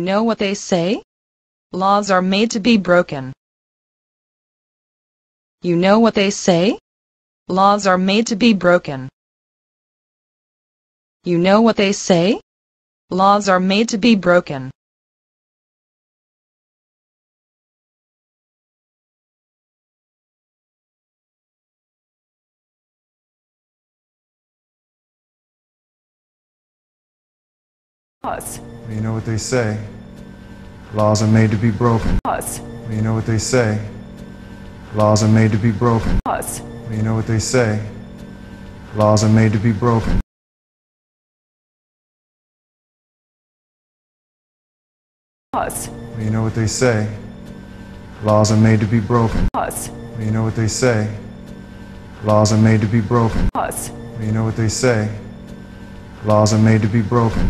know what they say? Laws are made to be broken. You know what they say? Laws are made to be broken. You know what they say? Laws are made to be broken. Laws. You know what they say? Laws are made to be broken. Laws. You know what they say? Laws are made to be broken. Laws. You know what they say? Laws are made to be broken. Laws. You know what they say? Laws are made to be broken. Laws. You know what they say? Laws are made to be broken. Laws. You know what they say? Laws are made to be broken.